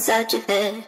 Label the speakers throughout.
Speaker 1: such a thing.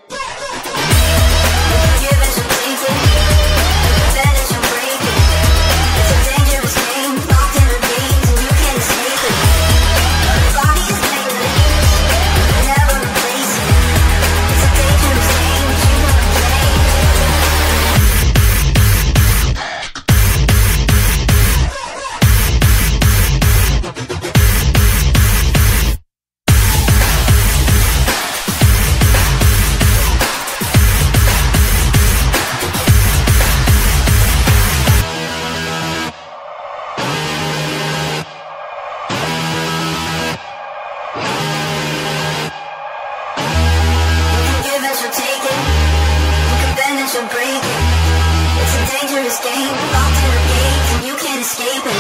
Speaker 1: you're breathing It's a dangerous game, locked in a gate, and you can't escape it.